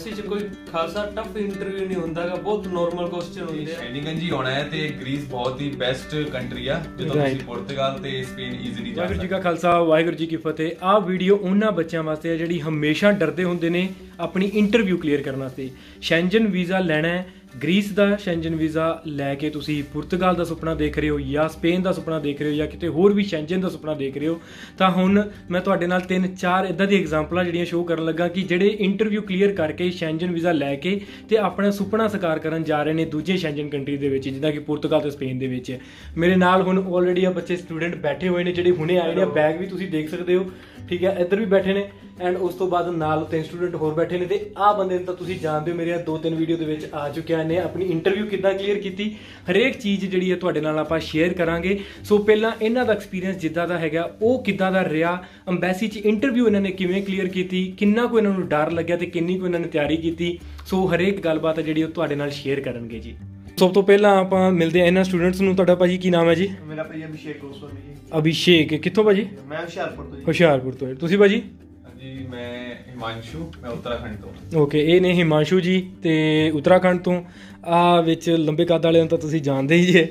ਇਸ ਚ ਕੋਈ ਖਾਸਾ ਟਫ ਇੰਟਰਵਿਊ ਨਹੀਂ ਹੁੰਦਾਗਾ ਬਹੁਤ ਨਾਰਮਲ ਕੁਐਸਚਨ ਹੁੰਦੇ ਆ। ਸ਼ੈਨਿੰਗਨ ਜੀ ਆਉਣਾ ਹੈ ਤੇ ਗ੍ਰੀਸ ਬਹੁਤ ਹੀ ਬੈਸਟ ਕੰਟਰੀ ਆ Right. ਤੁਸੀਂ ਪੁਰਤਗਾਲ ਤੇ ਸਪੇਨ ਈਜ਼ੀਲੀ ਜਾ ਵਾਹਿਗੁਰੂ ਜੀ ਸਕਦੇ ਕਾ ਖਾਲਸਾ ਵਾਹਿਗੁਰੂ ਜੀ ਕੀ ਫਤਿਹ। ਆਹ ਵੀਡੀਓ ਉਹਨਾਂ ਬੱਚਿਆਂ ਵਾਸਤੇ ਹੈ ਜਿਹੜੀ ਹਮੇਸ਼ਾ ਡਰਦੇ ਹੁੰਦੇ ਨੇ ਆਪਣੀ ਇੰਟਰਵਿਊ ਕਲੀਅਰ ਕਰਨ ਵਾਸਤੇ। ਸ਼ੈਂਜਨ ਵੀਜ਼ਾ ਲੈਣਾ ਹੈ ਗ੍ਰੀਸ ਦਾ ਸ਼ੈਂਜਨ ਵੀਜ਼ਾ ਲੈ ਕੇ ਤੁਸੀਂ ਪੁਰਤਗਾਲ ਦਾ ਸੁਪਨਾ ਦੇਖ ਰਹੇ ਹੋ ਜਾਂ ਸਪੇਨ ਦਾ ਸੁਪਨਾ ਦੇਖ ਰਹੇ ਹੋ ਜਾਂ ਕਿਤੇ ਹੋਰ ਵੀ ਸ਼ੈਂਜਨ ਦਾ ਸੁਪਨਾ ਦੇਖ ਰਹੇ ਹੋ ਤਾਂ ਹੁਣ ਮੈਂ ਤੁਹਾਡੇ ਨਾਲ ਤਿੰਨ ਚਾਰ ਇਦਾਂ ਦੀ ਐਗਜ਼ਾਮਪਲਾਂ ਜਿਹੜੀਆਂ ਸ਼ੋਅ ਕਰਨ ਲੱਗਾ ਕਿ ਜਿਹੜੇ ਇੰਟਰਵਿਊ ਕਲੀਅਰ ਕਰਕੇ ਸ਼ੈਂਜਨ ਵੀਜ਼ਾ ਲੈ ਕੇ ਤੇ ਆਪਣਾ ਸੁਪਨਾ ਸਾਕਾਰ ਕਰਨ ਜਾ ਰਹੇ ਨੇ ਦੂਜੇ ਸ਼ੈਂਜਨ ਕੰਟਰੀ ਦੇ ਵਿੱਚ ਜਿੱਦਾਂ ਕਿ ਪੁਰਤਗਾਲ ਤੇ ਸਪੇਨ ਦੇ ਵਿੱਚ। ਮੇਰੇ ਨਾਲ ਹੁਣ ਆਲਰੇਡੀ ਆ ਬੱਚੇ ਸਟੂਡੈਂਟ ਬੈਠੇ ਹੋਏ ਨੇ ਜਿਹੜੇ ਹੁਣੇ ਆਏ ਨੇ ਬੈਗ ਵੀ ਤੁਸੀਂ ਦੇਖ ਸਕਦੇ ਹੋ। ਠੀਕ ਹੈ ਇੱਧਰ ਵੀ ਬੈਠੇ ਨੇ ਐਂਡ ਉਸ ਤੋਂ ਬਾਅਦ ਨਾਲ ਤਿੰਨ ਸਟੂਡੈਂਟ ਹੋਰ ਬੈਠੇ ਨੇ ਤੇ ਆਹ ਬੰਦੇ ਨੂੰ ਤਾਂ ਤੁਸੀਂ ਜਾਣਦੇ ਹੋ ਮੇਰੀਆਂ ਦੋ ਤਿੰਨ ਵੀਡੀਓ ਦੇ ਵਿੱਚ ਆ ਚੁੱਕਿਆ ਨੇ ਆਪਣੀ ਇੰਟਰਵਿਊ ਕਿੱਦਾਂ ਕਲੀਅਰ ਕੀਤੀ ਹਰੇਕ ਚੀਜ਼ ਜਿਹੜੀ ਹੈ ਤੁਹਾਡੇ ਨਾਲ ਆਪਾਂ ਸ਼ੇਅਰ ਕਰਾਂਗੇ। ਸੋ ਪਹਿਲਾਂ ਇਹਨਾਂ ਦਾ ਐਕਸਪੀਰੀਅੰਸ ਜਿੱਦਾਂ ਦਾ ਹੈਗਾ ਉਹ ਕਿੱਦਾਂ ਦਾ ਰਿਹਾ ਅੰਬੈਸੀ 'ਚ ਇੰਟਰਵਿਊ ਇਹਨਾਂ ਨੇ ਕਿਵੇਂ ਕਲੀਅਰ ਕੀਤੀ ਕਿੰਨਾ ਕੁ ਇਹਨਾਂ ਨੂੰ ਡਰ ਲੱਗਿਆ ਤੇ ਕਿੰਨੀ ਕੁ ਇਹਨਾਂ ਨੇ ਤਿਆਰੀ ਕੀਤੀ। ਸੋ ਹਰੇਕ ਗੱਲਬਾਤ ਹੈ ਜਿਹੜੀ ਉਹ ਤੁਹਾਡੇ ਨਾਲ ਸ਼ੇਅਰ ਕਰਨਗੇ ਜੀ। ਸਭ ਤੋਂ ਪਹਿਲਾਂ ਆਪਾਂ ਮਿਲਦੇ ਆ ਇਹਨਾਂ ਸਟੂਡੈਂਟਸ ਨੂੰ। ਤੁਹਾਡਾ ਭਾਜੀ ਕੀ ਨਾਮ ਹੈ ਜੀ? ਮੇਰਾ ਭਾਈ ਅਭਿਸ਼ੇਕ ਗੋਸਵਾਮੀ ਜੀ। ਅਭਿਸ਼ੇਕ ਕਿੱਥੋਂ ਭਾਜੀ? ਮੈਂ ਹੁਸ਼ਿਆਰਪੁਰ ਤੋਂ ਜੀ। ਹੁਸ਼ਿਆਰਪੁਰ ਤੋਂ ਤੁਸੀਂ ਭਾਜੀ? ਹਾਂਜੀ ਮੈਂ ਹਿਮਾਂਸ਼ੂ ਮੈਂ ਉੱਤਰਾਖੰਡ ਤੋਂ। ਓਕੇ ਇਹ ਨੇ ਹਿਮਾਂਸ਼ੂ ਜੀ ਤੇ ਉੱਤਰਾਖੰਡ ਤੋਂ। ਆ ਵਿੱਚ ਲੰਬੇ ਕੱਦ ਵਾਲਿਆਂ ਨੂੰ ਤਾਂ ਤੁਸੀਂ ਜਾਣਦੇ ਹੀ ਜੇ।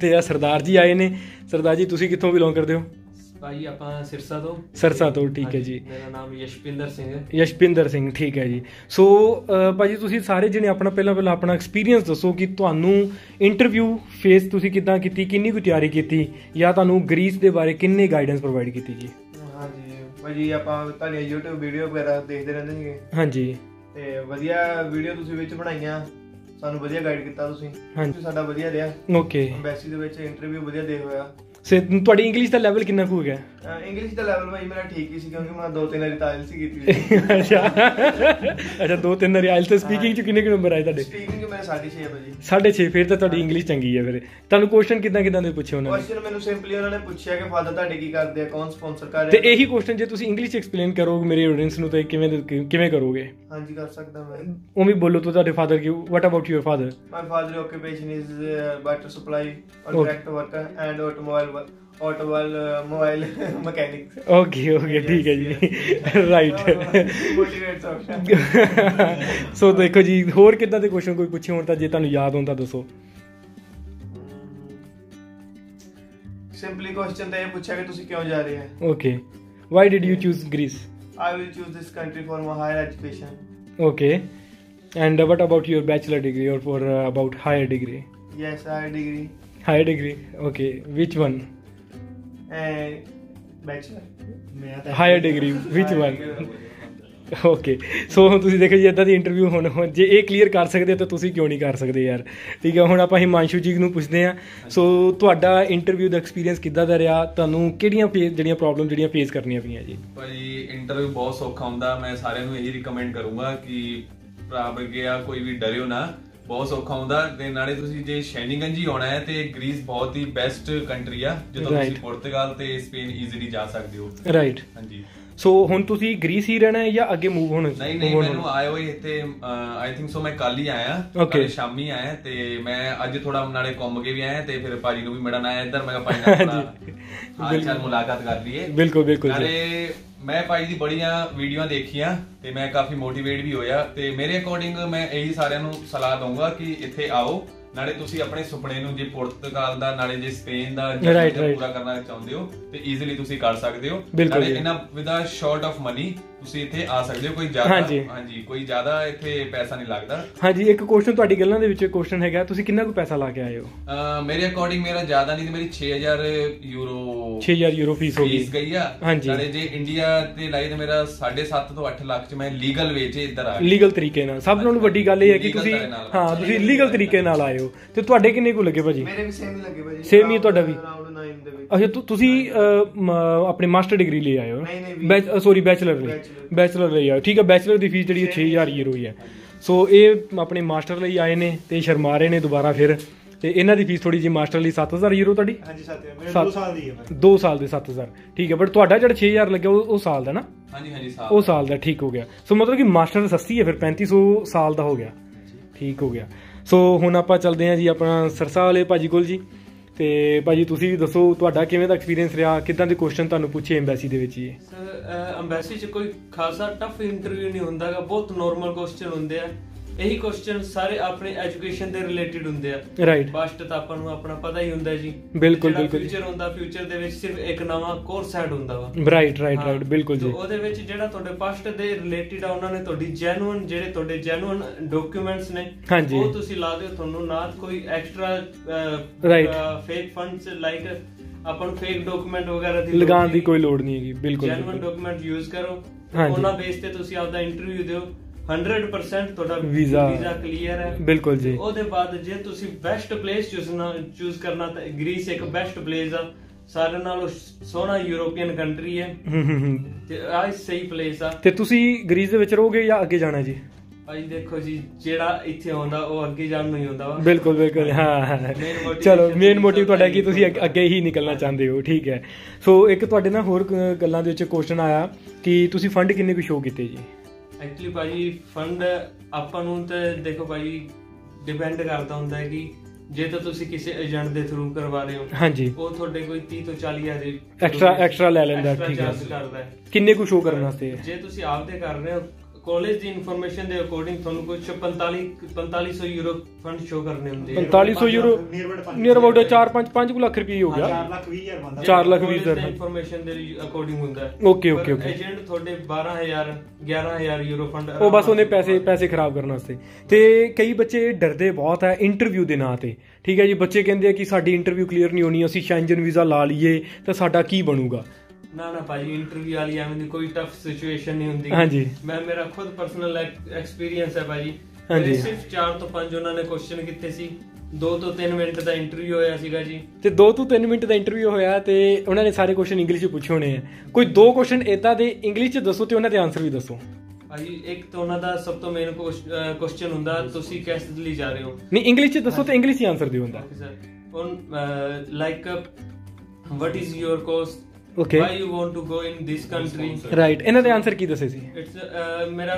ਤੇ ਆ ਸਰਦਾਰ ਜੀ ਆਏ ਨੇ। ਸਰਦਾਰ ਜੀ ਤੁਸੀਂ ਕਿੱਥੋਂ ਬਿਲੋਂਗ ਕਰਦੇ ਹੋ? ਭਾਈ ਆਪਾਂ ਸਿਰਸਾ ਤੋਂ। ਸਰਸਾ ਤੋਂ ਠੀਕ ਹੈ ਜੀ। ਮੇਰਾ ਨਾਮ ਯਸ਼ਪਿੰਦਰ ਸਿੰਘ ਹੈ। ਯਸ਼ਪਿੰਦਰ ਸਿੰਘ ਠੀਕ ਹੈ ਜੀ। ਸੋ ਭਾਜੀ ਤੁਸੀਂ ਸਾਰੇ ਜਣੇ ਆਪਣਾ ਪਹਿਲਾਂ ਪਹਿਲਾਂ ਆਪਣਾ ਐਕਸਪੀਰੀਅੰਸ ਦੱਸੋ ਕਿ ਤੁਹਾਨੂੰ ਇੰਟਰਵਿਊ ਫੇਸ ਤੁਸੀਂ ਕਿੱਦਾਂ ਕੀਤੀ ਕਿੰਨੀ ਕੁ ਤਿਆਰੀ ਕੀਤੀ ਜਾਂ ਤੁਹਾਨੂੰ ਗ੍ਰੀਸ ਦੇ ਬਾਰੇ ਕਿੰਨੇ ਗਾਈਡੈਂਸ ਪ੍ਰੋਵਾਈਡ ਕੀਤੀ ਜੀ? ਭਾਜੀ ਆਪਾਂ ਤੁਹਾਡੀਆਂ YouTube ਵੀਡੀਓ ਵਗੈਰਾ ਦੇਖਦੇ ਰਹਿੰਦੇ ਸੀਗੇ। ਹਾਂਜੀ। ਤੇ ਵਧੀਆ ਵੀਡੀਓ ਤੁਸੀਂ ਵਿੱਚ ਬਣਾਈਆਂ। ਸਾਨੂੰ ਵਧੀਆ ਗਾਈਡ ਕੀਤਾ ਤੁਸੀਂ। ਸਾਡਾ ਵਧੀਆ ਰਿਹਾ। ਓਕੇ ਐਮਬੈਸੀ ਦੇ ਵਿੱਚ ਇੰਟਰਵਿਊ ਵਧੀਆ ਦੇ ਹੋਇਆ। ਸੇ ਤੁਹਾਡੀ ਇੰਗਲਿਸ਼ ਦਾ ਲੈਵਲ ਕਿੰਨਾ ਕੁ ਹੋ ਗਿਆ? ਇੰਗਲਿਸ਼ ਦਾ ਲੈਵਲ ਭਾਈ ਮੇਰਾ ਠੀਕ ਹੀ ਸੀ ਕਿਉਂਕਿ ਮੈਂ ਦੋ ਤਿੰਨ ਵਾਰੀ ਤਾਇਲ ਸੀ ਕੀਤੀ ਅੱਛਾ। ਅੱਛਾ ਦੋ ਤਿੰਨ ਵਾਰੀ ਆਇਲਸ ਤੇ ਸਪੀਕਿੰਗ ਚ ਕਿੰਨੇ ਕੁ ਨੰਬਰ ਆਏ ਤੁਹਾਡੇ? ਸਪੀਕਿੰਗ ਮੇਰੇ 6.5 ਹੈ ਭਾਜੀ। 6.5 ਫਿਰ ਤਾਂ ਤੁਹਾਡੀ ਇੰਗਲਿਸ਼ ਚੰਗੀ ਹੈ ਫਿਰ। ਤੁਹਾਨੂੰ ਕੁਐਸਚਨ ਕਿਦਾਂ ਕਿਦਾਂ ਦੇ ਪੁੱਛੇ ਉਹਨਾਂ ਨੇ? ਕੁਐਸਚਨ ਮੈਨੂੰ ਸਿੰਪਲੀ ਉਹਨਾਂ ਨੇ ਪੁੱਛਿਆ ਕਿ ਫਾਦਰ ਤੁਹਾਡੇ ਕੀ ਕਰਦੇ ਆ ਕੌਣ ਸਪਾਂਸਰ ਕਰ ਤੇ ਰਿਹਾ ਇਹੀ ਕੁਐਸਚਨ ਜੇ ਤੁਸੀਂ ਇੰਗਲਿਸ਼ ਚ ਐਕਸਪਲੇਨ ਕਰੋਗੇ ਮੇਰੇ ਆਡੀਅנס ਨੂੰ ਤਾਂ ਕਿਵੇਂ ਕਿਵੇਂ ਕਰੋਗੇ? ਹਾਂਜੀ ਕਰ ਸਕਦਾ ਮੈਂ। ਉਵੇਂ ਬੋਲੋ ਤਾਂ ਤੁਹਾਡੇ father Ki what about your father My father occupation is uh, water supply, contract worker, and wo- automobile uh, mobile mechanic. Okay okay ਠੀਕ ਹੈ ਜੀ ਰਾਈਟ Motivates option. ਸੋ ਦੇਖੋ ਜੀ ਹੋਰ ਕਿੱਦਾਂ ਦੇ ਕੁਐਸਚਨ ਕੋਈ ਪੁੱਛੇ ਹੋਣ ਤਾਂ ਜੇ ਤੁਹਾਨੂੰ ਯਾਦ ਹੋਣ ਤਾਂ ਦੱਸੋ Simply question ਤਾਂ ਇਹ ਪੁੱਛਿਆ ਕਿ ਤੁਸੀਂ ਕਿਉਂ ਜਾ ਰਹੇ ਹੋ okay why did you choose Greece I will choose this country for my higher education. Okay and about your bachelor degree or for uh, about higher degree Yes, higher degree higher degree. Okay which one? And bachelor. Higher degree which Higher one degree. Okay so ਹੁਣ ਤੁਸੀਂ ਦੇਖੋ ਜੀ ਇਦਾਂ ਦੀ interview ਹੁਣ ਜੇ ਇਹ clear ਕਰ ਸਕਦੇ ਤਾਂ ਤੁਸੀਂ ਕਿਉਂ ਨਹੀਂ ਕਰ ਸਕਦੇ ਯਾਰ? ਠੀਕ ਹੈ ਹੁਣ ਆਪਾਂ ਹਿਮਾਂਸ਼ੂ ਜੀ ਨੂੰ ਪੁੱਛਦੇ ਹਾਂ। ਸੋ ਤੁਹਾਡਾ ਇੰਟਰਵਿਊ ਦਾ ਐਕਸਪੀਰੀਅੰਸ ਕਿੱਦਾਂ ਦਾ ਰਿਹਾ? ਤੁਹਾਨੂੰ ਕਿਹੜੀਆਂ ਫੇਸ ਜਿਹੜੀਆਂ ਪ੍ਰੋਬਲਮ ਜਿਹੜੀਆਂ ਫੇਸ ਕਰਨੀਆਂ ਪਈਆਂ ਜੀ? ਭਾਜੀ ਇੰਟਰਵਿਊ ਬਹੁਤ ਸੌਖਾ ਹੁੰਦਾ। ਮੈਂ ਸਾਰਿਆਂ ਨੂੰ ਇਹੀ ਰਿਕਮੈਂਡ ਕਰੂੰਗਾ ਕਿ ਭਰਾ ਵਰਗਿਆ ਕੋਈ ਵੀ ਡਰਿਓ ਨਾ। ਬਹੁਤ ਸੌਖਾ ਹੁੰਦਾ ਤੇ ਨਾਲੇ ਤੁਸੀਂ ਜੇ ਸ਼ੈਨਿੰਗਨ ਜੀ ਆਉਣਾ ਹੈ ਤੇ ਗ੍ਰੀਸ ਬਹੁਤ ਹੀ ਬੈਸਟ ਕੰਟਰੀ ਆ ਜਦੋਂ. ਤੁਸੀਂ ਪੁਰਤਗਾਲ ਤੇ ਸਪੇਨ ਈਜ਼ੀਲੀ ਜਾ ਸਕਦੇ ਹੋ। ਰਾਈਟ ਹਾਂਜੀ। ਸੋ ਹੁਣ ਤੁਸੀਂ ਗ੍ਰੀਸ ਹੀ ਰਹਿਣਾ ਹੈ ਜਾਂ ਅੱਗੇ ਮੂਵ ਹੋਣਾ ਨਹੀਂ ਨਹੀਂ ਮੈਨੂੰ? ਆਏ ਹੋਏ ਇੱਥੇ ਆਈ ਥਿੰਕ ਸੋ ਮੈਂ ਕੱਲ ਹੀ ਆਇਆ. ਕੱਲ੍ਹ ਸ਼ਾਮੀ ਆਇਆ ਤੇ ਮੈਂ ਅੱਜ ਥੋੜਾ ਨਾਲੇ ਘੁੰਮ ਕੇ ਵੀ ਆਇਆ ਤੇ ਫਿਰ ਭਾਜੀ ਨੂੰ ਵੀ ਮਿਲਣ ਆਇਆ ਇੱਧਰ ਮੈਂ ਕਿਹਾ ਭਾਈ ਨਾਲ ਹਾਲ ਚਾਲ ਮੁਲਾਕਾਤ ਕਰ ਲਈਏ। ਬਿਲਕੁਲ ਬਿਲਕੁਲ ਨਾਲੇ ਮੈਂ ਭਾਈ ਦੀ ਬੜੀਆਂ ਵੀਡੀਓਆਂ ਦੇਖੀਆਂ ਤੇ ਮੈਂ ਕਾਫੀ ਮੋਟੀਵੇਟ ਵੀ ਹੋਇਆ ਤੇ ਮੇਰੇ ਅਕੋਰਡਿੰਗ ਮੈਂ ਇਹੀ ਸਾਰਿਆਂ ਨੂੰ ਸਲਾਹ ਦਊਂਗਾ ਕਿ ਇੱਥੇ ਆਓ ਨਾਲੇ ਤੁਸੀਂ ਆਪਣੇ ਸੁਪਨੇ ਨੂੰ ਜੇ ਪੁਰਤਗਾਲ ਦਾ ਨਾਲੇ ਜੇ ਸਪੇਨ ਦਾ ਜੇ Right, ਤੁਸੀਂ right. ਪੂਰਾ ਕਰਨਾ ਚਾਹੁੰਦੇ ਹੋ ਤੇ ਈਜ਼ੀਲੀ ਤੁਸੀਂ ਕਰ ਸਕਦੇ ਹੋ ਨਾਲੇ। ਇਹਨਾਂ with a short of money ਤੁਸੀਂ ਇੱਥੇ ਆ ਸਕਦੇ ਹੋ ਕੋਈ ਜ਼ਿਆਦਾ ਹਾਂਜੀ। ਹਾਂਜੀ ਕੋਈ ਜ਼ਿਆਦਾ ਇੱਥੇ ਪੈਸਾ ਨਹੀਂ ਲੱਗਦਾ। ਹਾਂਜੀ ਇੱਕ ਕੁਐਸਚਨ ਤੁਹਾਡੀ ਗੱਲਾਂ ਦੇ ਵਿੱਚ ਕੁਐਸਚਨ ਹੈਗਾ। ਤੁਸੀਂ ਕਿੰਨਾ ਕੁ ਪੈਸਾ ਲਾ ਕੇ ਆਏ ਹੋ? ਅਹ ਮੇਰੇ ਅਕੋਰਡਿੰਗ ਮੇਰਾ ਜ਼ਿਆਦਾ ਨਹੀਂ ਤੇ ਮੇਰੀ 6000 ਯੂਰੋ 6000 ਯੂਰੋ ਫੀਸ ਹੋ ਫੀਸ ਗਈ ਗਈ ਆ। ਹਾਂਜੀ। ਨਾਲੇ ਜੇ ਇੰਡੀਆ ਤੇ ਲਾਈ ਤੇ ਮੇਰਾ 7.5 ਤੋਂ 8 ਲੱਖ ਚ ਮੈਂ ਲੀਗਲ ਵੇਚ ਇੱਧਰ ਆ ਗਿਆ। ਲੀਗਲ ਤਰੀਕੇ ਨਾਲ। ਸਭ ਨਾਲੋਂ ਵੱਡੀ ਗੱਲ ਇਹ ਹੈ ਕਿ Legal ਤੁਸੀਂ ਨਾਲ। ਹਾਂ ਤੁਸੀਂ ਲੀਗਲ ਤਰੀਕੇ ਨਾਲ ਆਏ ਹੋ। ਤੇ ਤੁਹਾਡੇ ਕਿੰਨੇ ਕੁ ਲੱਗੇ ਭਾਜੀ? ਮੇਰੇ ਵੀ ਸੇਮ ਹੀ ਲੱਗੇ ਭਾਜੀ। Same ਹੀ ਤੁਹਾਡਾ ਵੀ? ਰਾਉਂਡ 9 ਦੇ ਵਿੱਚ। ਅੱਛਾ ਤੁ- ਤੁਸੀਂ ਅਹ, ਮ, ਆਪਣੀ ਮਾਸਟਰ ਡਿਗਰੀ ਲਈ ਆਏ ਹੋ? ਨਹੀਂ, ਨਹੀਂ, ਵੀ- ਸੌਰੀ ਬੈਚਲਰ ਲਈ। Bachelor। ਬੈਚਲਰ ਲਈ ਆਏ ਹੋ। ਠੀਕ ਹੈ ਬੈਚਲਰ ਦੀ ਫੀਸ ਜਿਹੜੀ ਹੈ 6000 ਯੂਰੋ ਹੀ ਹੈ। ਸੋ ਇਹ ਆਪਣੇ ਮਾਸਟਰ ਲਈ ਆਏ ਨੇ ਤੇ ਸ਼ਰਮਾ ਰਹੇ ਨੇ ਦੁਬਾਰਾ ਫਿਰ। ਤੇ ਇਹਨਾਂ ਦੀ ਫੀਸ ਥੋੜੀ ਜਿਹੀ ਮਾਸਟਰ ਲਈ 7000 ਯੂਰੋ ਤੁਹਾਡੀ? ਹਾਂਜੀ ਸਾਥੀਓ ਮੇਰੇ ਸੱਤ- 2 ਸਾਲ ਦੀ ਹੈ ਭਾਈ 2 ਸਾਲ ਦੇ 7000 ਠੀਕ ਹੈ ਬਟ ਤੁਹਾਡਾ ਜਿਹੜਾ 6000 ਲੱਗਿਆ ਉਹ ਉਹ ਸਾਲ ਦਾ ਨਾ? ਹਾਂਜੀ ਹਾਂਜੀ ਸਾਲ ਉਹ ਸਾਲ ਦਾ ਠੀਕ ਹੋ ਗਿਆ। ਸੋ ਮਤਲਬ ਕਿ ਮਾਸਟਰ ਸਸਤੀ ਹੈ ਫਿਰ 3500 ਸਾਲ ਦਾ ਹੋ ਗਿਆ। ਠੀਕ ਹੋ ਗਿਆ। ਸੋ ਹੁਣ ਆਪਾਂ ਚੱਲਦੇ ਹਾਂ ਜੀ ਆਪਣਾ ਸਰਸਾ ਵਾਲੇ ਭਾਜੀ ਕੋਲ ਜੀ। ਤੇ ਭਾਜੀ ਤੁਸੀਂ ਦੱਸੋ, ਤੁਹਾਡਾ ਕਿਵੇਂ ਦਾ ਐਕਸਪੀਰੀਅੰਸ ਰਿਹਾ? ਕਿਦਾਂ ਦੇ ਕੁਐਸਚਨ ਤੁਹਾਨੂੰ ਪੁੱਛੇ ਐਮਬੈਸੀ ਦੇ ਵਿੱਚ ਜੀ? ਸਰ ਅੰਬੈਸੀ 'ਚ ਕੋਈ ਖਾਸਾ ਟਫ ਇੰਟਰਵਿਊ ਨਹੀਂ ਹੁੰਦਾਗਾ, ਬਹੁਤ ਨਾਰਮਲ ਕੁਐਸਚਨ ਹੁੰਦੇ ਆ। ਇਹੀ ਕੁਐਸਚਨ ਸਾਰੇ ਆਪਣੇ ਐਜੂਕੇਸ਼ਨ ਦੇ ਰਿਲੇਟਡ ਹੁੰਦੇ ਆ ਰਾਈਟ ਫਸਟ ਤਾਂ ਆਪਾਂ ਨੂੰ ਆਪਣਾ ਪਤਾ ਹੀ ਹੁੰਦਾ ਜੀ ਬਿਲਕੁਲ, ਬਿਲਕੁਲ। ਫਿਊਚਰ ਹੁੰਦਾ ਫਿਊਚਰ ਦੇ ਵਿੱਚ ਸਿਰਫ ਇੱਕ ਨਵਾਂ ਕੋਰਸ ਐਡ ਹੁੰਦਾ ਵਾ ਰਾਈਟ ਰਾਈਟ ਰਾਈਟ ਬਿਲਕੁਲ ਜੀ ਉਹਦੇ ਵਿੱਚ ਜਿਹੜਾ ਤੁਹਾਡੇ ਪਾਸਟ ਦੇ ਰਿਲੇਟਡ ਆ ਉਹਨਾਂ ਨੇ ਤੁਹਾਡੀ ਜੈਨੂਇਨ ਜਿਹੜੇ ਤੁਹਾਡੇ ਜੈਨੂਇਨ ਡਾਕੂਮੈਂਟਸ ਨੇ। ਉਹ ਤੁਸੀਂ ਲਾ ਦਿਓ ਤੁਹਾਨੂੰ ਨਾ ਕੋਈ extra Right. Fake funds like ਆਪਾਂ ਨੂੰ ਫੇਕ ਡਾਕੂਮੈਂਟ ਵਗੈਰਾ ਦੀ ਲਗਾਉਣ ਦੀ ਕੋਈ ਲੋੜ ਨਹੀਂ ਹੈਗੀ ਬਿਲਕੁਲ ਜੈਨੂਇਨ। ਡਾਕੂਮੈਂਟ ਯੂਜ਼ ਕਰੋ। ਉਹਨਾਂ ਬੇਸ ਤੇ ਤੁਸੀਂ ਆਪਦਾ ਇੰਟਰਵਿਊ ਦਿਓ 100% ਤੁਹਾਡਾ Visa- ਵੀਜ਼ਾ ਕਲੀਅਰ ਹੈ। ਬਿਲਕੁਲ ਜੀ। ਉਹਦੇ ਬਾਅਦ ਜੇ ਤੁਸੀਂ ਬੈਸਟ ਪਲੇਸ ਚੂਜ਼ ਕਰਨਾ ਤਾਂ ਗ੍ਰੀਸ ਇੱਕ ਬੈਸਟ ਪਲੇਸ ਆ। ਸਾਰਿਆਂ ਨਾਲੋਂ ਸੋਹਣਾ ਯੂਰੋਪੀਅਨ ਕੰਟਰੀ ਹੈ। ਤੇ ਆ ਸਹੀ ਪਲੇਸ ਆ। ਤੇ ਤੁਸੀਂ ਗ੍ਰੀਸ ਦੇ ਵਿੱਚ ਰਹੋਗੇ ਜਾਂ ਅੱਗੇ ਜਾਣਾ ਜੀ? ਭਾਈ ਦੇਖੋ ਜੀ ਜਿਹੜਾ ਇੱਥੇ ਆਉਂਦਾ ਉਹ ਅੱਗੇ ਜਾਣ ਨੂੰ ਹੀ ਆਉਂਦਾ ਵਾ। ਬਿਲਕੁਲ ਬਿਲਕੁਲ ਹਾਂ ਚਲੋ ਮੇਨ ਮੋਟਿਵ ਤੁਹਾਡਾ ਕਿ ਤੁਸੀਂ ਅੱਗੇ- ਹੀ ਨਿਕਲਣਾ ਚਾਹੁੰਦੇ ਹੋ ਠੀਕ ਹੈ। ਸੋ ਇੱਕ ਤੁਹਾਡੇ ਨਾਲ ਹੋਰ ਗੱਲਾਂ ਦੇ ਵਿੱਚ ਕੁਐਸਚਨ ਆਇਆ ਕਿ ਤੁਸੀਂ ਫੰਡ ਕਿੰਨੇ ਕੁ ਸ਼ੋਅ ਕੀਤੇ ਜੀ? ਐਕਚੁਅਲੀ ਭਾਜੀ ਫੰਡ ਆਪਾਂ ਨੂੰ ਤੇ ਦੇਖੋ ਭਾਈ ਡਿਪੈਂਡ ਕਰਦਾ ਹੁੰਦਾ ਹੈ ਕਿ ਜੇ ਤਾਂ ਤੁਸੀਂ ਕਿਸੇ ਏਜੰਟ ਦੇ ਥਰੂ ਕਰਵਾ ਰਹੇ ਹੋ ਹਾਂਜੀ। ਉਹ ਤੁਹਾਡੇ ਕੋਈ 30 ਤੋਂ 40 ਹਜ਼ਾਰ ਦੀ Extra- extra ਲੈ ਲੈਂਦਾ, ਠੀਕ ਹੈ। ਕਰਦਾ ਕਿੰਨੇ ਕੁ ਸ਼ੋਅ ਕਰਨ ਵਾਸਤੇ? ਜੇ ਤੁਸੀਂ ਆਪਦੇ ਕਰ ਰਹੇ ਹੋ ਕਾਲਜ ਦੀ ਇਨਫੋਰਮੇਸ਼ਨ ਦੇ ਅਕੋਰਡਿੰਗ ਤੁਹਾਨੂੰ ਕੁਝ 45 4500 ਯੂਰੋ ਫੰਡ ਸ਼ੋ ਕਰਨੇ ਹੁੰਦੇ ਆ। 4500 ਯੂਰੋ ਨੀਅਰ ਅਬਾਊਟ 4 5 5 ਲੱਖ ਰੁਪਏ ਹੋ ਗਿਆ। 4 ਲੱਖ 20 ਹਜ਼ਾਰ ਬੰਦਾ। ਚਾਰ ਲੱਖ ਵੀਹ ਹਜ਼ਾਰ। ਇਨਫੋਰਮੇਸ਼ਨ ਦੇ ਅਕੋਰਡਿੰਗ ਹੁੰਦਾ ਹੈ। Okay, okay, okay. ਏਜੰਟ ਤੁਹਾਡੇ 12000 11000 ਯੂਰੋ ਫੰਡ ਉਹ ਬਸ ਉਹਨੇ ਪੈਸੇ ਪੈਸੇ ਖਰਾਬ ਕਰਨ ਵਾਸਤੇ। ਤੇ ਕਈ ਬੱਚੇ ਡਰਦੇ ਬਹੁਤ ਹੈ ਇੰਟਰਵਿਊ ਦੇ ਨਾਂ ਤੇ। ਠੀਕ ਹੈ ਜੀ ਬੱਚੇ ਕਹਿੰਦੇ ਆ ਕਿ ਸਾਡੀ ਇੰਟਰਵਿਊ ਕਲੀਅਰ ਨਹੀਂ ਹੋਣੀ ਅਸੀਂ ਸ਼ੈਂਜਨ ਵੀਜ਼ਾ ਲਾ ਲਈਏ ਤਾਂ ਸਾਡਾ ਕੀ ਬਣੂਗਾ? ਨਾ ਨਾ ਭਾਜੀ ਇੰਟਰਵਿਊ ਵਾਲੀ ਐਵੇਂ ਦੀ ਕੋਈ ਟਫ ਸਿਚੁਏਸ਼ਨ ਨਹੀਂ ਹੁੰਦੀ। ਹਾਂਜੀ। ਮੈਂ ਮੇਰਾ ਖੁਦ ਪਰਸਨਲ ਐਕਸਪੀਰੀਅੰਸ ਹੈ ਭਾਜੀ। ਹਾਂਜੀ। ਸਿਰਫ 4 ਤੋਂ 5 ਉਹਨਾਂ ਨੇ ਕੁਐਸਚਨ ਕੀਤੇ ਸੀ। 2 ਤੋਂ 3 ਮਿੰਟ ਦਾ ਇੰਟਰਵਿਊ ਹੋਇਆ ਸੀਗਾ ਜੀ। ਤੇ 2 ਤੋਂ 3 ਮਿੰਟ ਦਾ ਇੰਟਰਵਿਊ ਹੋਇਆ ਤੇ ਉਹਨਾਂ ਨੇ ਸਾਰੇ ਕੁਐਸਚਨ ਇੰਗਲਿਸ਼ 'ਚ ਪੁੱਛੇ ਹੋਣੇ ਆ। ਕੋਈ ਦੋ ਕੁਐਸਚਨ ਇਦਾਂ ਦੇ ਇੰਗਲਿਸ਼ 'ਚ ਦੱਸੋ ਤੇ ਉਹਨਾਂ ਦੇ ਆਨਸਰ ਵੀ ਦੱਸੋ। ਭਾਜੀ ਇੱਕ ਤਾਂ ਉਹਨਾਂ ਦਾ ਸਭ ਤੋਂ ਮੇਨ ਕੁਐਸਚਨ ਹੁੰਦਾ ਤੁਸੀਂ ਕਿਸ ਲਈ ਜਾ ਰਹੇ ਹੋ? ਨਹੀਂ ਇੰਗਲਿਸ਼ 'ਚ ਦੱਸੋ ਤੇ ਇੰਗਲਿਸ਼ 'ਚ ਆਨਸਰ ਦਿਓ ਹੁੰਦਾ uh, like, uh, what is your course? Okay. Why you want to go in this country? Right ਇਹਨਾਂ ਦੇ ਆਨਸਰ ਕੀ ਦੱਸੇ ਸੀ It's uh, ਮੇਰਾ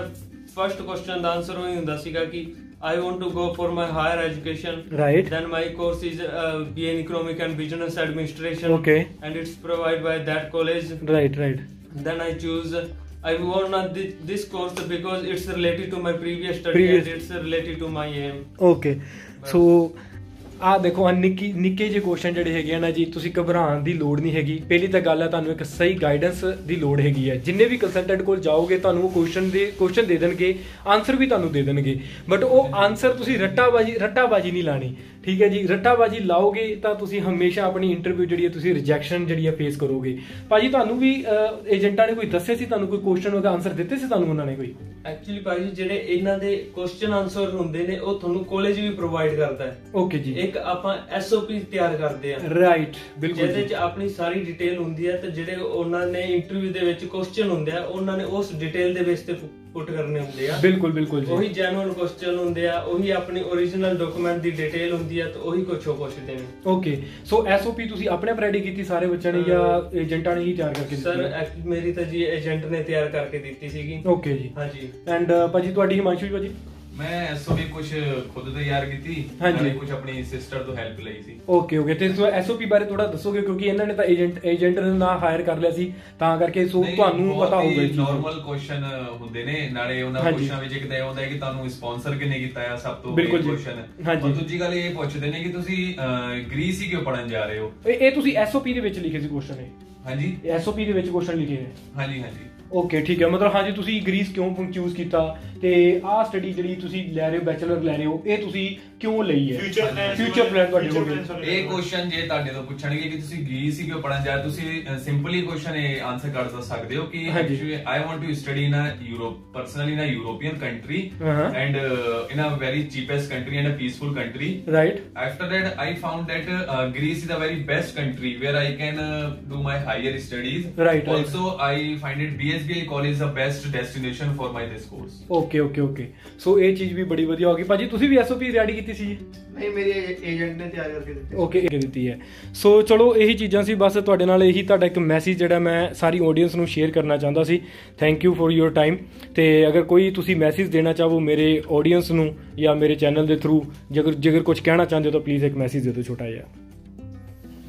ਫਰਸਟ ਕੁਐਸਚਨ ਦਾ ਆਨਸਰ ਉਹ ਹੀ ਹੁੰਦਾ ਸੀਗਾ ਕਿ I want to go for my higher education. Right. Then my course is uh, BA in Economic and Business Administration. Okay. And it's provided by that college. Right right Then I choose. uh, I want not thi- this course because it's related to my previous study Previous- and it's related to my aim. Okay so ਆ ਦੇਖੋ ਆ ਨਿੱਕੀ ਨਿੱਕੇ ਜਿਹੇ question ਜਿਹੜੇ ਹੈਗੇ ਆ ਨਾ ਜੀ, ਤੁਸੀਂ ਘਬਰਾਉਣ ਦੀ ਲੋੜ ਨਹੀਂ ਹੈਗੀ। ਪਹਿਲੀ ਤਾਂ ਗੱਲ ਹੈ ਤੁਹਾਨੂੰ ਇੱਕ ਸਹੀ ਗਾਈਡੈਂਸ ਦੀ ਲੋੜ ਹੈਗੀ ਹੈ ਜਿੰਨੇ ਵੀ ਕੰਸਲਟੈਂਟ ਕੋਲ ਜਾਓਗੇ, ਤੁਹਾਨੂੰ ਉਹ ਕੁਐਸਚਨ ਦੇ ਕੁਐਸਚਨ ਦੇ ਦੇਣਗੇ ਆਨਸਰ ਵੀ ਤੁਹਾਨੂੰ ਦੇ ਦੇਣਗੇ। ਬਟ ਉਹ ਆਨਸਰ ਤੁਸੀਂ ਰੱਟਾਬਾਜੀ ਰੱਟਾਬਾਜੀ ਨਹੀਂ ਲਾਣੀ। ਠੀਕ ਹੈ ਜੀ ਰੱਟਾਬਾਜੀ ਲਾਓਗੇ ਤਾਂ ਤੁਸੀਂ ਹਮੇਸ਼ਾ ਆਪਣੀ ਇੰਟਰਵਿਊ ਜਿਹੜੀ ਹੈ ਤੁਸੀਂ ਰਿਜੈਕਸ਼ਨ ਜਿਹੜੀ ਹੈ ਫੇਸ ਕਰੋਗੇ। ਭਾਜੀ ਤੁਹਾਨੂੰ ਵੀ ਏਜੰਟਾਂ ਨੇ ਕੋਈ ਦੱਸੇ ਸੀ? ਤੁਹਾਨੂੰ ਕੋਈ ਕੁਐਸਚਨ ਉਹਦਾ ਆਨਸਰ ਦਿੱਤੇ ਸੀ ਤੁਹਾਨੂੰ ਉਹਨਾਂ ਨੇ ਕੋਈ? ਐਕਚੁਅਲੀ ਭਾਜੀ ਜਿਹੜੇ ਇਹਨਾਂ ਦੇ ਕੁਐਸਚਨ ਆਨਸਰ ਹੁੰਦੇ ਨੇ ਉਹ ਤੁਹਾਨੂੰ ਕਾਲਜ ਵੀ ਪ੍ਰੋਵਾਈਡ ਕਰਦਾ ਹੈ। ਓਕੇ ਜੀ। ਇੱਕ ਆਪਾਂ ਐਸਓਪੀ ਤਿਆਰ ਕਰਦੇ ਆ ਰਾਈਟ ਬਿਲਕੁਲ ਜਿਹਦੇ ਜੀ। ਚ ਆਪਣੀ ਸਾਰੀ ਡਿਟੇਲ ਹੁੰਦੀ ਹੈ ਤੇ ਜਿਹੜੇ ਉਹਨਾਂ ਨੇ ਇੰਟਰਵਿਊ ਦੇ ਵਿੱਚ ਕੁਐਸਚਨ ਹੁੰਦੇ ਆ ਉਹਨਾਂ ਨੇ ਉਸ ਡਿਟੇਲ ਦੇ ਬੇਸ ਤੇ ਪੁੱਟ ਕਰਨੇ ਹੁੰਦੇ ਆ। ਬਿਲਕੁਲ ਬਿਲਕੁਲ ਜੀ। ਉਹੀ ਜੈਨੂਅਲ ਕੁਐਸਚਨ ਹੁੰਦੇ ਆ ਉਹੀ ਆਪਣੀ ਓਰੀਜਨਲ ਡਾਕੂਮੈਂਟ ਦੀ ਡਿਟੇਲ ਹੁੰਦੀ ਆ ਤੇ ਉਹੀ ਕੁਛ ਉਹ ਪੁੱਛਦੇ ਨੇ। ਓਕੇ ਸੋ ਐਸਓਪੀ ਤੁਸੀਂ ਆਪਣੇ ਆਪ ਰੈਡੀ ਕੀਤੀ ਸਾਰੇ ਬੱਚਿਆਂ ਨੇ ਜਾਂ ਏਜੰਟਾਂ ਨੇ ਹੀ ਤਿਆਰ ਕਰਕੇ ਸਰ ਦਿੱਤੀ ਐਕ- ਮੇਰੀ ਤਾਂ ਜੀ ਏਜੰਟ ਨੇ ਤਿਆਰ ਕਰਕੇ ਦਿੱਤੀ ਸੀਗੀ। ਓਕੇ ਜੀ। ਹਾਂਜੀ। ਐਂਡ ਭਾਜੀ ਤੁਹਾਡੀ ਹਿਮਾਂਸ਼ੂ ਜੀ ਭਾਜੀ? ਮੈਂ ਐਸਓਪੀ ਕੁਝ ਖੁਦ ਤਿਆਰ ਕੀਤੀ ਹਾਂਜੀ। ਨਾਲੇ ਕੁਝ ਆਪਣੀ ਸਿਸਟਰ ਤੋਂ ਹੈਲਪ ਲਈ ਸੀ ਓਕੇ ਓਕੇ ਤੇ ਸੋ ਐਸਓਪੀ ਬਾਰੇ ਥੋੜਾ ਦੱਸੋਗੇ ਕਿਉਂਕਿ ਇਹਨਾਂ ਨੇ ਤਾਂ ਏਜੰਟ ਏਜੰਟ ਦਾ ਨਾਂ ਹਾਇਰ ਕਰ ਲਿਆ ਸੀ ਤਾਂ ਕਰਕੇ ਸੋ ਤੁਹਾਨੂੰ ਪਤਾ ਹੋਊਗਾ ਚੀਜ਼। ਨਾਰਮਲ ਕੁਐਸਚਨ ਹੁੰਦੇ ਨੇ ਨਾਲੇ ਉਹਨਾਂ। ਕੁਐਸਚਨਾਂ ਵਿੱਚ ਇੱਕ ਤਾਂ ਇਹ ਹੁੰਦਾ ਹੈ ਕਿ ਤੁਹਾਨੂੰ ਸਪਾਂਸਰ ਕਿਨੇ ਕੀਤਾ ਹੈ ਸਭ ਤੋਂ ਬਿਲਕੁਲ ਜੀ। ਕੁਐਸਚਨ ਹਾਂਜੀ। ਔਰ ਦੂਜੀ ਗੱਲ ਇਹ ਪੁੱਛਦੇ ਨੇ ਕਿ ਤੁਸੀਂ ਗ੍ਰੀਸ ਹੀ ਕਿਉਂ ਪੜਨ ਜਾ ਰਹੇ ਹੋ ਇਹ ਤੁਸੀਂ ਐਸਓਪੀ ਦੇ ਵਿੱਚ ਲਿਖੇ ਸੀ ਕੁਐਸਚਨ ਇਹ ਹਾਂਜੀ ਐਸਓਪੀ ਦੇ ਵਿੱਚ ਕੁਐਸਚਨ ਲਿਖੇ ਹੈ ਹਾਂਜੀ ਹਾਂਜੀ ਓਕੇ ਠੀਕ ਹੈ। ਮਤਲਬ ਹਾਂਜੀ ਤੁਸੀਂ ਗ੍ਰੀਸ ਕਿਉਂ ਚੂਜ਼ ਕੀਤਾ? ਤੇ ਆਹ ਸਟੱਡੀ ਜਿਹੜੀ ਤੁਸੀਂ ਲੈ ਰਹੇ ਹੋ ਬੈਚਲਰ ਲੈ ਰਹੇ ਹੋ ਇਹ ਤੁਸੀਂ ਕਿਉਂ ਲਈ ਹੈ? ਫਿਊਚਰ ਪਲਾਨ ਫਿਊਚਰ ਪਲਾਨ ਤੁਹਾਡੇ ਹੋਗੇ ਇਹ ਕੁਐਸਚਨ ਜੇ ਤੁਹਾਡੇ ਤੋਂ ਪੁੱਛਣਗੇ ਕਿ ਤੁਸੀਂ ਗ੍ਰੀਸ ਹੀ ਕਿਉਂ ਪੜਨ ਜਾ ਤੁਸੀਂ ਸਿੰਪਲੀ ਕੁਐਸਚਨ ਇਹ ਆਨਸਰ ਕਰ ਦੋ ਸਕਦੇ ਹੋ ਕਿ I want to study in a Europe personally in a European country. And in a very cheapest country and a peaceful country right that, I found that uh, Greece is a very best country where I can uh, do my higher studies. Right, right. Also, I SBI college the best destination for my this course okay okay okay so ਇਹ ਚੀਜ਼ ਵੀ ਬੜੀ ਵਧੀਆ ਹੋ ਗਈ। ਭਾਜੀ ਤੁਸੀਂ ਵੀ SOP ready ਕੀਤੀ ਸੀ ਨਹੀਂ ਮੇਰੇ ਏਜੰਟ ਨੇ ਤਿਆਰ ਕਰਕੇ ਦਿੱਤੀ ਓਕੇ ਇਹ ਦਿੱਤੀ ਹੈ। ਸੋ ਚਲੋ ਇਹੀ ਚੀਜ਼ਾਂ ਸੀ। ਬਸ ਤੁਹਾਡੇ ਨਾਲ ਇਹੀ ਤੁਹਾਡਾ ਇੱਕ ਮੈਸੇਜ ਜਿਹੜਾ ਮੈਂ ਸਾਰੀ ਆਡੀਅנס ਨੂੰ ਸ਼ੇਅਰ ਕਰਨਾ ਚਾਹੁੰਦਾ ਸੀ। Thank you for your time ਤੇ ਅਗਰ ਕੋਈ ਤੁਸੀਂ ਮੈਸੇਜ ਦੇਣਾ ਚਾਹੋ ਮੇਰੇ ਆਡੀਅנס ਨੂੰ ਜਾਂ ਮੇਰੇ ਚੈਨਲ ਦੇ ਥਰੂ ਜੇਕਰ ਜੇਕਰ ਕੁਝ ਕਹਿਣਾ ਚਾਹੁੰਦੇ ਹੋ ਤਾਂ ਪਲੀਜ਼ ਇੱਕ ਮੈਸੇਜ ਦੇ ਦਿਓ ਛੋਟਾ ਜਿਹਾ।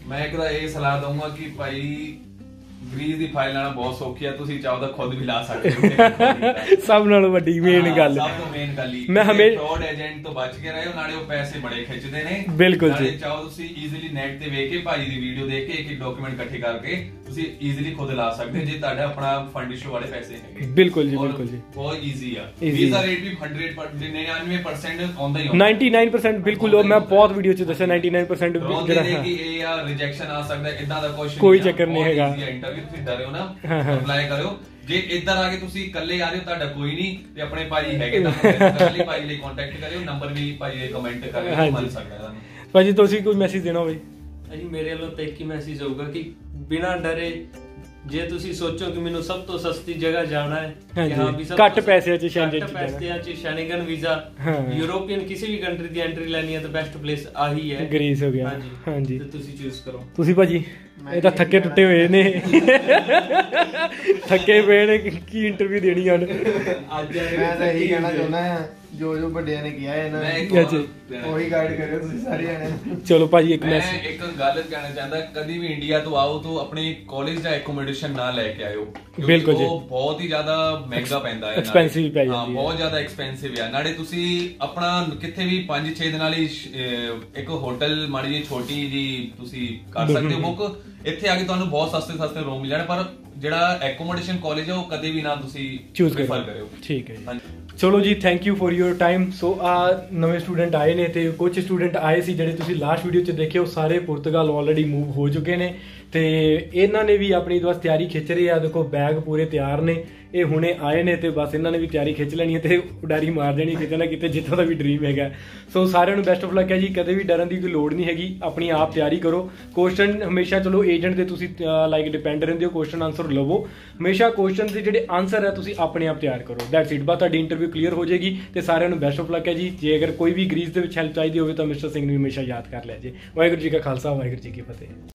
ਮੈਂ ਇੱਕ ਤਾਂ ਇਹ ਸਲਾਹ ਦਊਂਗਾ ਕਿ ਭਾਈ ਗਰੀਸ ਦੀ ਫਾਈਲ ਲੈਣਾ ਬਹੁਤ ਸੌਖੀ ਆ ਤੁਸੀਂ ਚਾਹੋ ਤਾਂ ਖੁਦ ਵੀ ਲਾ ਸਕਦੇ ਹੋ ਸਭ ਨਾਲੋਂ ਵੱਡੀ ਮੇਨ ਹਾਂ, ਗੱਲ। ਸਭ ਤੋਂ ਮੇਨ ਗੱਲ ਹੀ ਮੈਂ ਹਮੇ- ਫਰਾਡ ਏਜੰਟ ਤੋਂ ਬਚ ਕੇ ਰਹੋ ਨਾਲੇ ਉਹ ਪੈਸੇ ਬੜੇ ਖਿੱਚਦੇ ਨੇ। ਬਿਲਕੁਲ ਨਾਲੇ ਜੀ। ਚਾਹੋ ਤੁਸੀਂ ਈਜ਼ੀਲੀ ਨੈਟ ਤੇ ਵੇਖ ਕੇ ਭਾਜੀ ਦੀ ਵੀਡੀਓ ਦੇਖ ਕੇ ਇੱਕ ਇੱਕ ਡਾਕੂਮੈਂਟ ਇਕੱਠੇ ਕਰਕੇ ਤੁਸੀਂ ਈਜ਼ੀਲੀ ਖੁਦ ਲਾ ਸਕਦੇ ਹੋ ਜੇ ਤੁਹਾਡਾ ਆਪਣਾ ਫੰਡ ਇਸ਼ੂ ਵਾਲੇ ਪੈਸੇ ਹੈਗੇ ਬਿਲਕੁਲ ਜੀ, ਬਿਲਕੁਲ ਜੀ। ਬਹੁਤ ਈਜ਼ੀ ਆ। ਵੀਜ਼ਾ ਰੇਟ ਵੀ 100% 99% ਆਉਂਦਾ ਹੀ ਆਉਂਦਾ 99% ਬਿਲਕੁਲ ਉਹ ਮੈਂ ਬਹੁਤ ਵੀਡੀਓ 'ਚ ਦੱਸਿਆ 99% ਰੋਂਦੇ ਜਿਹੜਾ ਹਾਂ। ਕਿ ਇਹ ਆ ਰਿਜੈਕਸ਼ਨ ਆ ਸਕਦਾ ਇਦਾਂ ਦਾ ਕੁਝ ਕੋਈ ਚੱਕਰ ਨਹੀਂ ਹੈਗਾ। ਇੰਟਰਵਿਊ ਤੁਸੀਂ ਡਰਿਓ ਨਾ। ਅਪਲਾਈ ਕਰਿਓ ਜੇ ਇਦਾਂ ਆ ਕੇ ਤੁਸੀਂ ਇਕੱਲੇ ਆ ਰਹੇ ਹੋ ਤੁਹਾਡਾ ਕੋਈ ਨਹੀਂ ਤੇ ਆਪਣੇ ਭਾਜੀ ਹੈਗੇ ਤਾਂ ਕਰਨ ਲਈ ਭਾਜੀ ਲਈ ਕੰਟੈਕਟ ਕਰਿਓ ਨੰਬਰ ਵੀ ਭਾਜੀ ਦੇ ਕਮੈਂਟ ਕਰਿਓ। ਮਿਲ ਸਕਦਾ ਤੁਹਾਨੂੰ ਭਾਜੀ ਤੁਸੀਂ ਕੋਈ ਮੈਸੇਜ ਦੇਣਾ ਹੋਵੇ ਅਜੀ ਮੇਰੇ ਵੱਲੋਂ ਤਾਂ ਇੱਕ ਹੀ ਮੈਸੇਜ ਹੋਊਗਾ ਕਿ ਬਿਨਾਂ ਡਰੇ ਜੇ ਤੁਸੀਂ ਸੋਚੋ ਕਿ ਮੈਨੂੰ ਸਭ ਤੋਂ ਸਸਤੀ ਜਗ੍ਹਾ ਜਾਣਾ ਹੈ। ਕਿ ਹਾਂ ਵੀ ਸਭ ਘੱਟ ਤੋਂ ਪੈਸਿਆਂ 'ਚ ਸ਼ੈਂਗਨ ਘੱਟ। ਪੈਸਿਆਂ 'ਚ ਸ਼ੈਨਗਨ ਵੀਜ਼ਾ। ਯੂਰੋਪੀਅਨ ਕਿਸੇ ਵੀ ਕੰਟਰੀ ਦੀ ਐਂਟਰੀ ਲੈਣੀ ਹੈ ਤਾਂ ਬੈਸਟ ਪਲੇਸ ਆਹੀ ਹੈ ਗ੍ਰੀਸ ਹੋ ਗਿਆ ਹਾਂਜੀ ਹਾਂਜੀ ਤੇ ਤੁਸੀਂ ਚੂਜ਼ ਕਰੋ ਤੁਸੀਂ ਭਾਜੀ ਇਹ ਤਾਂ ਥੱਕੇ? ਟੁੱਟੇ ਹੋਏ ਨੇ ਥੱਕੇ ਪਏ ਨੇ ਕੀ ਇੰਟਰਵਿਊ ਦੇਣੀ ਹਨ ਅੱਜ ਮੈਂ ਤਾਂ ਇਹੀ ਕਹਿਣਾ ਚਾਹੁੰਦਾ ਹਾਂ ਜੋ ਜੋ ਵੱਡਿਆਂ ਨੇ ਕਿਹਾ ਹੈ ਨਾ ਉਹੀ ਗਾਈਡ ਕਰਿਓ ਤੁਸੀਂ ਸਾਰੇ ਜਣੇ ਚਲੋ ਭਾਜੀ ਇੱਕ ਮੈਂ ਇੱਕ ਗੱਲ ਕਹਿਣਾ ਚਾਹੁੰਦਾ ਕਦੀ ਵੀ ਇੰਡੀਆ ਤੋਂ ਆਓ ਤਾਂ ਆਪਣੀ ਕਾਲਜ ਦਾ ਐਕੋਮੋਡੇਸ਼ਨ ਨਾ ਲੈ ਕੇ ਆਇਓ ਬਿਲਕੁਲ ਜੀ। ਉਹ ਬਹੁਤ ਹੀ ਜ਼ਿਆਦਾ ਮਹਿੰਗਾ ਪੈਂਦਾ ਹੈ। Expensive ਪੈ ਹਾਂ ਜਾਂਦੀ ਹੈ। ਬਹੁਤ ਜ਼ਿਆਦਾ ਐਕਸਪੈਂਸਿਵ ਹੈ ਨਾਲੇ ਤੁਸੀਂ ਆਪਣਾ ਕਿੱਥੇ ਵੀ 5-6 ਦਿਨਾਂ ਲਈ ਇੱਕ ਹੋਟਲ ਮਾੜੀ ਜਿਹੀ ਛੋਟੀ ਜੀ ਤੁਸੀਂ ਕਰ ਸਕਦੇ ਹੋ ਬੁੱਕ ਇੱਥੇ ਆ ਕੇ ਤੁਹਾਨੂੰ ਬਹੁਤ ਸਸਤੇ ਸਸਤੇ ਰੂਮ ਮਿਲਣ ਪਰ ਜਿਹੜਾ ਐਕੋਮੋਡੇਸ਼ਨ ਕਾਲਜ ਹੈ ਉਹ ਕਦੇ ਵੀ ਨਾ ਤੁਸੀਂ ਚੂਜ਼ ਕਰਿਓ। ਠੀਕ ਹੈ ਜੀ। ਚਲੋ ਜੀ thank you for your time so ਆ ਨਵੇਂ ਸਟੂਡੈਂਟ ਆਏ ਨੇ ਤੇ ਕੁਝ ਸਟੂਡੈਂਟ ਆਏ ਸੀ ਜਿਹੜੇ ਤੁਸੀਂ ਲਾਸਟ ਵੀਡੀਓ 'ਚ ਦੇਖਿਓ ਸਾਰੇ ਪੁਰਤਗਾਲ ਆਲਰੇਡੀ ਮੂਵ ਹੋ ਚੁੱਕੇ ਨੇ। ਤੇ ਇਹਨਾਂ ਨੇ ਵੀ ਆਪਣੀ ਬਸ ਤਿਆਰੀ ਖਿੱਚ ਰਹੇ ਆ। ਦੇਖੋ ਬੈਗ ਪੂਰੇ ਤਿਆਰ ਨੇ। ਇਹ ਹੁਣੇ ਆਏ ਨੇ ਤੇ ਬਸ ਇਹਨਾਂ ਨੇ ਵੀ ਤਿਆਰੀ ਖਿੱਚ ਲੈਣੀ ਹੈ ਤੇ ਉਡਾਰੀ ਮਾਰ ਦੇਣੀ ਕਿਤੇ ਨਾ ਕਿਤੇ ਜਿੱਥੋਂ ਦਾ ਵੀ ਡ੍ਰੀਮ ਹੈਗਾ। ਸੋ ਸਾਰਿਆਂ ਨੂੰ ਬੈਸਟ ਆਫ ਲੱਕ ਹੈ ਜੀ। ਕਦੇ ਵੀ ਡਰਨ ਦੀ ਕੋਈ ਲੋੜ ਨਹੀਂ ਹੈਗੀ। ਆਪਣੀ ਆਪ ਤਿਆਰੀ ਕਰੋ। ਕੁਐਸਚਨ ਹਮੇਸ਼ਾ ਚਲੋ ਏਜੰਟ ਦੇ ਤੁਸੀਂ ਲਾਈਕ ਡਿਪੈਂਡ ਰਹਿੰਦੇ ਹੋ। ਕੁਐਸਚਨ ਆਨਸਰ ਲਵੋ। ਹਮੇਸ਼ਾ ਕੁਐਸਚਨ ਦੇ ਜਿਹੜੇ ਆਨਸਰ ਹੈ, ਤੁਸੀਂ ਆਪਣੇ ਆਪ ਤਿਆਰ ਕਰੋ। ਦੈਟਸ ਇਟ ਬਸ ਤੁਹਾਡੀ ਇੰਟਰਵਿਊ ਕਲੀਅਰ ਹੋ ਜਾਏਗੀ ਤੇ ਸਾਰਿਆਂ ਨੂੰ ਬੈਸਟ ਆਫ ਲੱਕ ਹੈ ਜੀ। ਜੇ ਅਗਰ ਕੋਈ ਵੀ ਗ੍ਰੀਸ ਦੇ ਵਿੱਚ ਹੈਲਪ ਚਾਹੀਦੀ ਹੋਵੇ ਤਾਂ ਮਿਸਟਰ ਸਿੰਘ ਨੂੰ ਹਮੇਸ਼ਾ ਯਾਦ ਕਰ ਲਿਆ ਜੀ। ਵਾਹਿਗੁਰੂ ਜੀ ਕਾ ਖਾਲਸਾ, ਵਾਹਿਗੁਰੂ ਜੀ ਕੀ ਫਤਿਹ।